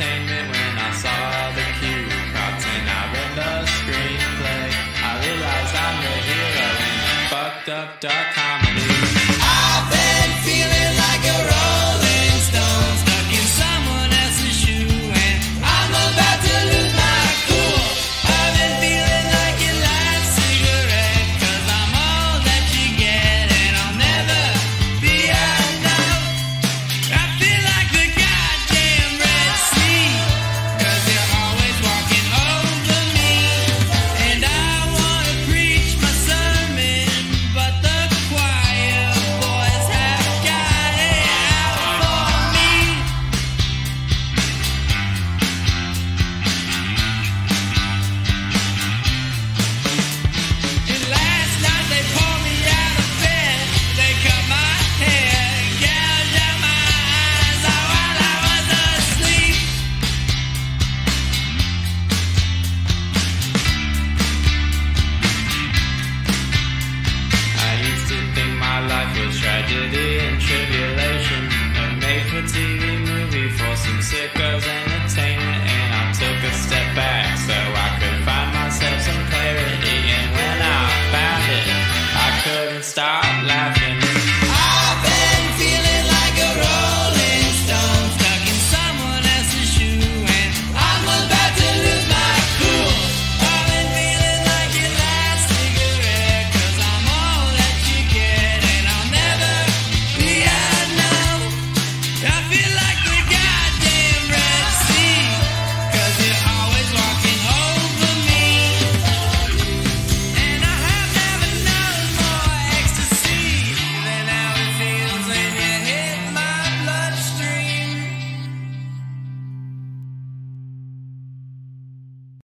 entertainment when I saw the cue props and I read the screenplay. I realized I'm the hero in a fucked up dark comedy. a TV movie for some sickos and